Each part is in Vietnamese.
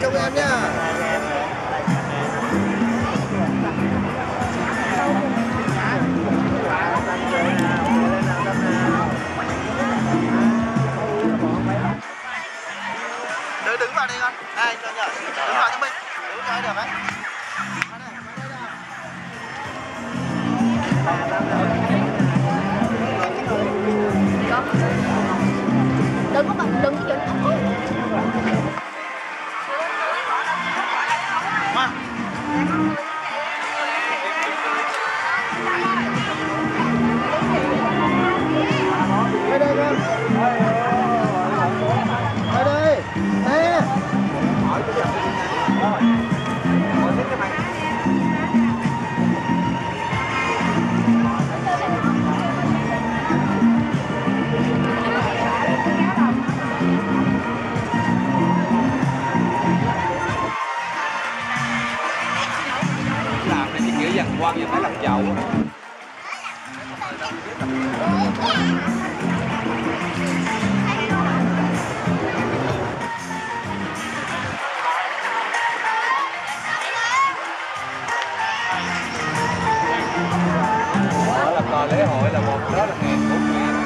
trông em nhá đứng đứng vào đi con ai cho nhở đứng vào cho mình đứng vào được đấy đừng có bằng đừng có Làm này dàn như phải làm chậu đó là cờ lễ hội là một đó là ngàn bốn ngàn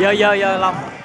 dơ dơ dơ long.